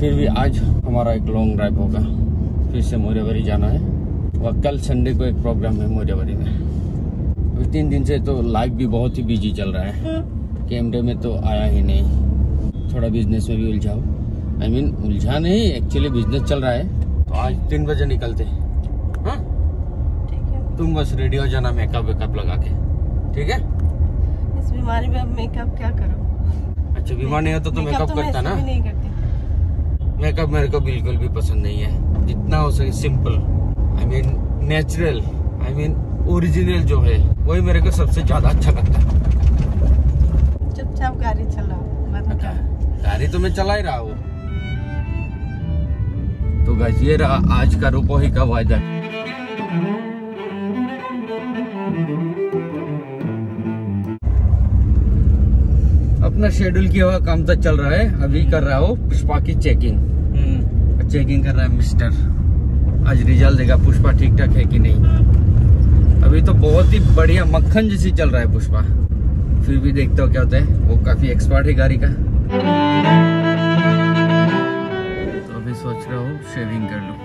फिर भी आज हमारा एक लॉन्ग ड्राइव होगा। फिर से मोरियाबारी जाना है। और कल संडे को एक प्रोग्राम है मोरियाबारी में। अभी तीन दिन से तो लाइफ भी बहुत ही बिज़ी चल रहा है। कैमरे में तो आया ही नहीं। थोड़ा बिज़नेस में भी उलझाओ आई मीन उलझा नहीं एक्चुअली बिज़नेस चल रहा है। तो आज तीन बजे निकलते। हैं? हाँ है। तुम बस रेडी हो जाना मेकअप वेकअप लगा के। ठीक है? इस बीमारी में अब मेकअप क्या करो? अच्छा बीमार नहीं होता तो मेकअप तो मैं करता ना। नहीं करती। मेकअप मेरे को बिल्कुल भी पसंद नहीं है। जितना हो सके simple I mean natural I mean original जो है वही मेरे को सबसे ज़्यादा अच्छा लगता है। चुपचाप गाड़ी चलाओ अच्छा, गाड़ी तो मैं चला ही रहा हूँ। तो गाइस ये रहा आज का रूपोही का वायदा। अपना शेड्यूल किया हुआ काम तो चल रहा है। अभी कर रहा हूँ पुष्पा की चेकिंग चेकिंग कर रहा है मिस्टर आज रिज़ल्ट देगा। पुष्पा ठीक ठाक है कि नहीं? अभी तो बहुत ही बढ़िया मक्खन जैसी चल रहा है पुष्पा। फिर भी देखते हो क्या होता है। वो काफ़ी एक्सपर्ट है गाड़ी का। तो अभी सोच रहा हूँ शेविंग कर लूँ।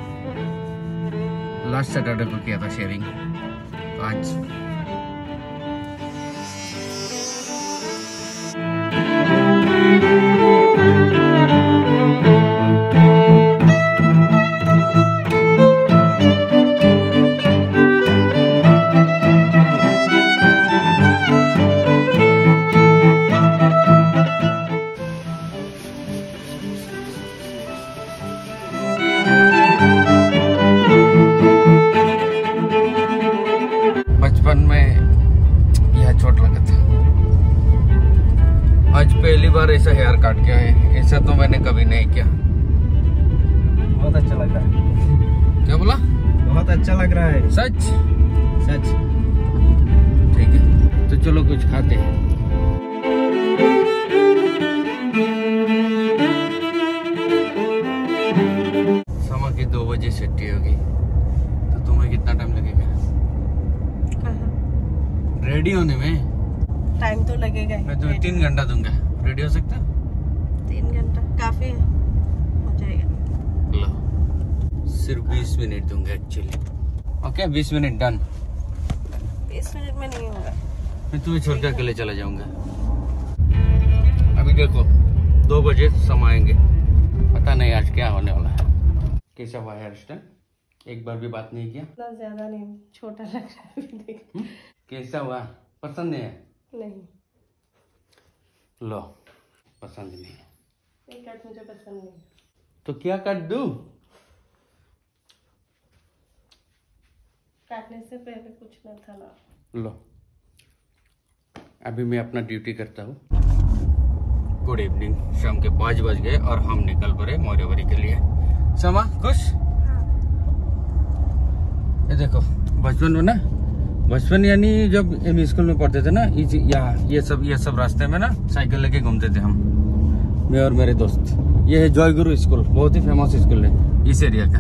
लास्ट सैटरडे को किया था शेविंग तो आज काट के आए ऐसा तो मैंने कभी नहीं किया। बहुत अच्छा लग रहा है। क्या बोला? बहुत अच्छा लग रहा है। सच? सच। ठीक है तो चलो कुछ खाते हैं। समा की दो बजे छुट्टी होगी तो तुम्हें कितना टाइम लगेगा? रेडी होने में? टाइम तो लगेगा मैं तुम्हें तीन घंटा दूँगा। रेडी हो सकता तीन घंटा। काफ़ी है हो जाएगा। लो। सिर्फ़ बीस मिनट दूँगा एक्चुअली ओके बीस मिनट डन बीस मिनट में नहीं होगा। मैं तुम्हें छोड़ के अकेले चला जाऊँगा। अभी देखो दो बजे समाएँगे पता नहीं आज क्या होने वाला है। कैसा हुआ हेयर स्टाइल एक बार भी बात नहीं किया? इतना ज़्यादा नहीं छोटा लग रहा है हम्म? कैसा हुआ? पसंद नहीं है? नहीं। लो पसंद नहीं है। ये कट मुझे पसंद नहीं तो क्या कर दूँ? काटने से पहले पूछना था ना। लो। अभी मैं अपना ड्यूटी करता हूँ। गुड इवनिंग शाम के पाँच बज गए और हम निकल पड़े मौर्यवरी के लिए। समा खुश? ये देखो बचपन में ना बचपन यानी जब एम स्कूल में पढ़ते थे ना इस- यहाँ ये सब ये सब रास्ते में ना साइकिल लेके घूमते थे हम। मैं और मेरे दोस्त। ये है जॉय गुरु स्कूल बहुत ही फ़ेमस स्कूल है। इस एरिया का।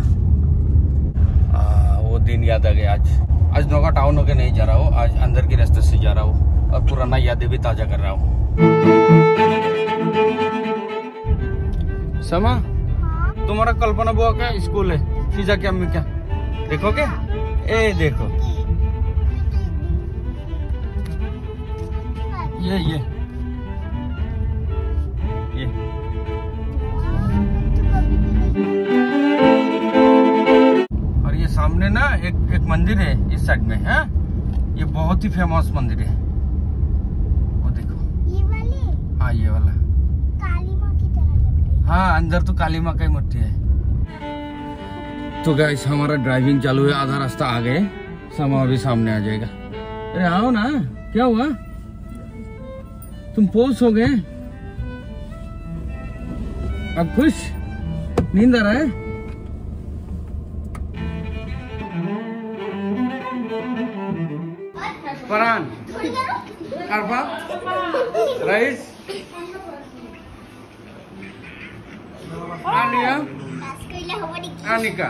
आ, वो दिन याद आ गया आज। आज नौका टाउन होके नहीं जा रहा हूँ आज अंदर के रास्ते से जा रहा हूँ और पुराना यादें भी ताज़ा कर रहा हूँ। समा तुम्हारा कल्पना बुआ का स्कूल है। फिजा क्या अम्मी क्या? देखोगे? ए देखो। ये ये ये। मंदिर है इस साइड में है? ये बहुत ही फ़ेमस मंदिर है। वो देखो। ये वाली? हाँ ये वाला। काली माँ की तरह लग रही हाँ। अंदर तो काली माँ का ही मूर्ति है। तो गाइस हमारा ड्राइविंग चालू है आधा रास्ता आ गए समा अभी सामने आ जाएगा। अरे आओ ना। क्या हुआ? तुम पोस हो गए। अब खुश? नींद आ रहा है परान अरफा राइस अनिका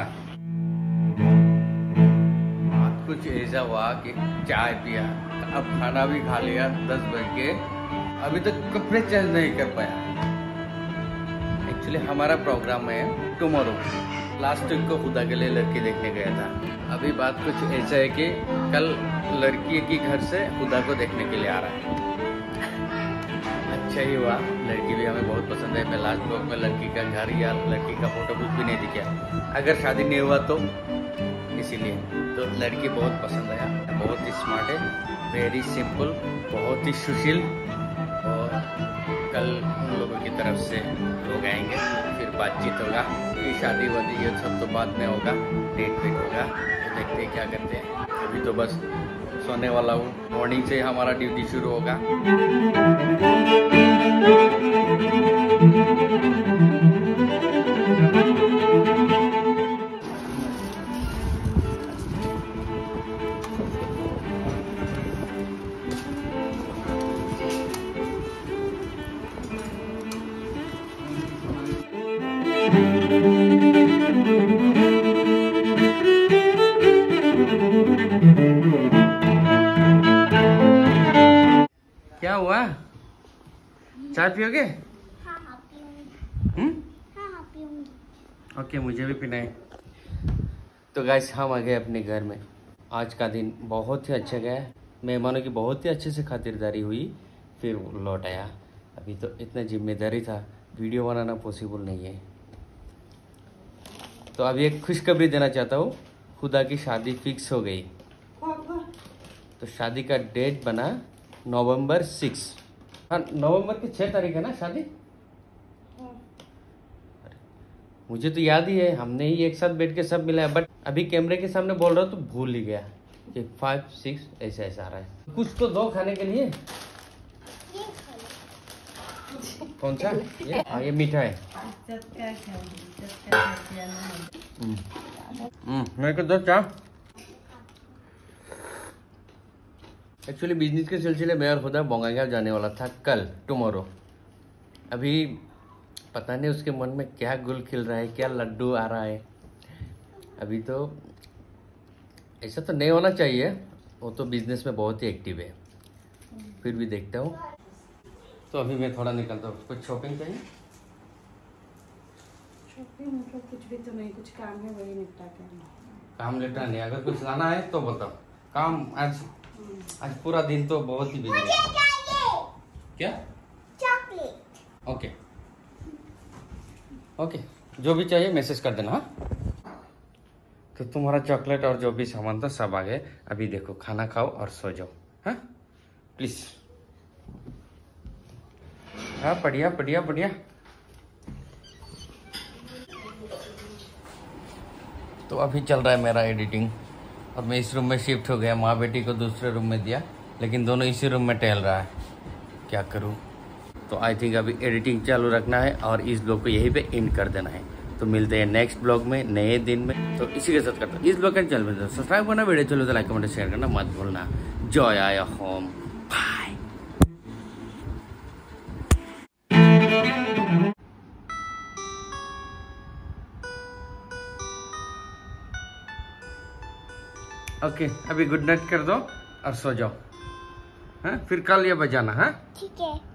बात कुछ ऐसा हुआ कि चाय पिया अब खाना भी खा लिया दस बज के अभी तक कपड़े चेंज नहीं कर पाया एक्चुअली हमारा प्रोग्राम है टुमारो लास्ट वीक को खुदा के लिए लड़की देखने गया था। अभी बात कुछ ऐसा है कि कल लड़की की घर से खुदा को देखने के लिए आ रहा है। अच्छा ही हुआ। लड़की भी हमें बहुत पसंद है। मैं लास्ट ब्लॉग में लड़की का घर या लड़की का फ़ोटो कुछ भी नहीं दिखा अगर शादी नहीं हुआ तो? इसीलिए। तो लड़की बहुत पसंद आया बहुत ही स्मार्ट है। वेरी सिंपल बहुत ही सुशील। कल उन लोगों की तरफ़ से लोग आएँगे, फिर बातचीत होगा। शादी वादी, ये सब तो बाद में होगा डेट वेट होगा तो देखते क्या करते हैं। अभी तो बस सोने वाला हूँ। मॉर्निंग से हमारा ड्यूटी शुरू होगा। क्या हुआ? चाय पियोगे? पीऊँगी हम्म? ओके मुझे भी पीना है। तो गाइस हम आ गए अपने घर में। आज का दिन बहुत ही अच्छा गया। मेहमानों की बहुत ही अच्छे से खातिरदारी हुई, फिर लौट आया। अभी तो इतना ज़िम्मेदारी था। वीडियो बनाना पॉसिबल नहीं है। तो अभी एक खुशखबरी देना चाहता हूँ खुदा की शादी फिक्स हो गई। तो शादी का डेट बना नवंबर सिक्स। हाँ नवंबर की छः तारीख है ना शादी? मुझे तो याद ही है हमने ही एक साथ बैठ के सब मिलाया बट अभी कैमरे के सामने बोल रहा हूँ तो भूल ही गया। कि फाइव सिक्स ऐसा ऐसा आ रहा है। कुछ तो दो खाने के लिए। कौन सा ये हाँ ये मीठा है मेरे को दो चाह एक्चुअली बिज़नेस के सिलसिले में और खुदा बोंगाईगांव जाने वाला था कल टुमारो अभी पता नहीं उसके मन में क्या गुल खिल रहा है, क्या लड्डू आ रहा है। अभी तो ऐसा तो नहीं होना चाहिए। वो तो बिज़नेस में बहुत ही एक्टिव है। फिर भी देखता हूँ। तो अभी मैं थोड़ा निकलता हूँ। कुछ शॉपिंग चाहिए? शॉपिंग मतलब कुछ भी तो नहीं कुछ काम है वही निपटा के। काम लेटा नहीं अगर कुछ लाना है तो बताओ। काम आज आज पूरा दिन तो बहुत ही बिज़ी है। चाहिए। क्या? चॉकलेट। ओके। ओके जो भी चाहिए मैसेज कर देना हाँ। तो तुम्हारा चॉकलेट और जो भी सामान था सब आ गए। अभी देखो खाना खाओ और सो जाओ हाँ। प्लीज़ हाँ बढ़िया बढ़िया बढ़िया। तो अभी चल रहा है मेरा एडिटिंग और मैं इस रूम में शिफ्ट हो गया, माँ बेटी को दूसरे रूम में दिया, लेकिन दोनों इसी रूम में टहल रहा है। क्या करूँ? तो आई थिंक अभी एडिटिंग चालू रखना है, और इस ब्लॉग को यहीं पे एंड कर देना है। तो मिलते हैं नेक्स्ट ब्लॉग में, नए दिन में। तो इसी के साथ करता हूँ। इस ब्लॉग के चैनल में सब्सक्राइब करना वीडियो चलो तो लाइक कमेंट शेयर करना मत भूलना। जॉय आया होम ओके अभी गुड नाइट कर दो और सो जाओ। हाँ फिर कल ये बजाना हाँ? ठीक है।